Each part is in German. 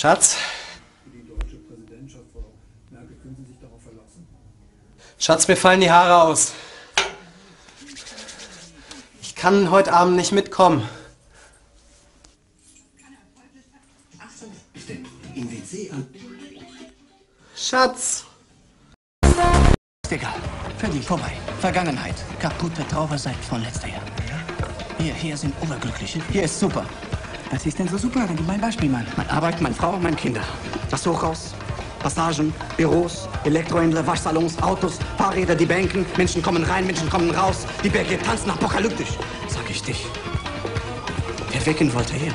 Schatz? Die deutsche Präsidentschaft, Frau Merkel, können Sie sich darauf verlassen? Schatz, mir fallen die Haare aus. Ich kann heute Abend nicht mitkommen. Schatz! Ist egal. Fertig, vorbei. Vergangenheit. Kaputte Trauerseite von letzter Jahr. Hier, hier sind Oberglückliche. Hier ist super. Was ist denn so super? Dann gib mal ein Beispiel, Mann. Meine Arbeit, meine Frau, meine Kinder. Das Hochhaus, Passagen, Büros, Elektrohändler, Waschsalons, Autos, Fahrräder, die Banken. Menschen kommen rein, Menschen kommen raus. Die Berge tanzen apokalyptisch. Sag ich dich. Wer wecken wollte hier?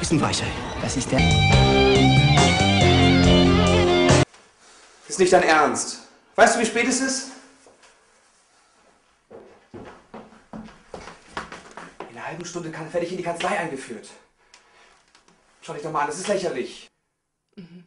Ist ein Weichei. Das ist der. Ist nicht dein Ernst. Weißt du, wie spät es ist? einer halben Stunde fertig in die Kanzlei eingeführt. Schau dich doch mal an, das ist lächerlich. Mhm.